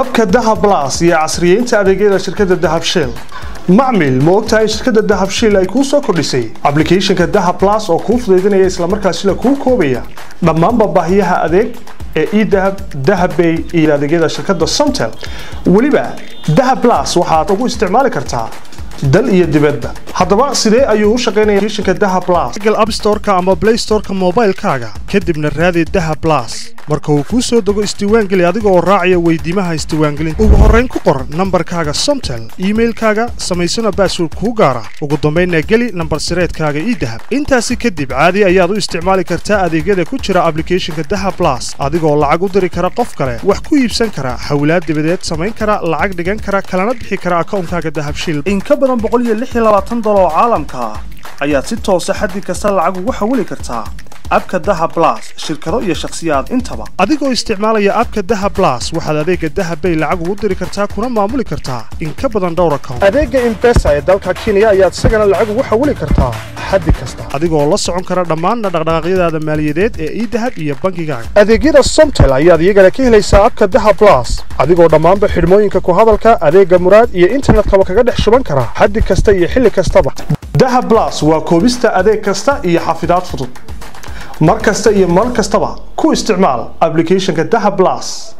abka dahab blas iyo casriyeynta adeegyada shirkadda dahab shell. Macmil ma ogtahay shirkadda dahab shell ay kuu soo kordhisay. Ablicathonka dahab blas oo kuu fudaydinaya islamarkaasina kuu koobaya dhammaanba baahiyaha adeeg ee edahab dahabbay iyo adeegyada shirkadda somtel weliba dahab blas waxaad ugu isticmaali kartaa dal iyo dibadba. Haddaba sidee ayuu u shaqaynaya applicationka dahab blas google app store-ka ama play store-ka moobaylkaaga. Kadibna raadi dahab blas marka uu kuu soo dego isdiiwaangeli adiga oo raacaya weydiimaha isdiiwaangelinta ugu horrayn ku qor nambarkaaga somtel iimailkaaga samaysana baasword kuu gaara. Ugu dambaynna geli nambar sireedkaaga ii dahab. Intaasi kadib caadi ayaad u isticmaali kartaa adeegyada ku jira ablicathonka dahab blas adigoo lacag u diri kara qof kale wax ku iibsan kara xawlaad dibadeed samayn kara lacag dhigan kara kalana bixi kara akawnkaaga dahabshil in ka badan dolar oo caalamka ah ayaad si toosa xaddi kasta lacag ugu xawili kartaa abka daha blas shirkado iyo shakhsiyaad intaba. Adigoo isticmaalaya abka daha blas waxaad adeega dahabbay lacag ugu diri kartaa kuna maamuli kartaa. In ka badan dhowr account. Adeega imbesa ee dalka kenya ayaad isagana lacag ugu xawili kartaa. Xaddi kasta. Adigoo la socon kara dhammaanna dhaqdhaqaaqyadaada maaliyadeed ee idahab iyo bankigaaga adeegyada somtel ayaad iyagana ka helaysaa abka daha blas adigoo dhammaanba xidhmooyinka ku hadalka adeega muraad iyo internetkaba kaga dhex shuban kara. Xaddi kasta iyo xilli kastaba. Daha blas waa koobista adeeg kasta iyo xafidaad fudud mar kasta iyo mar kastaba ku isticmaal ablicathonka daha blas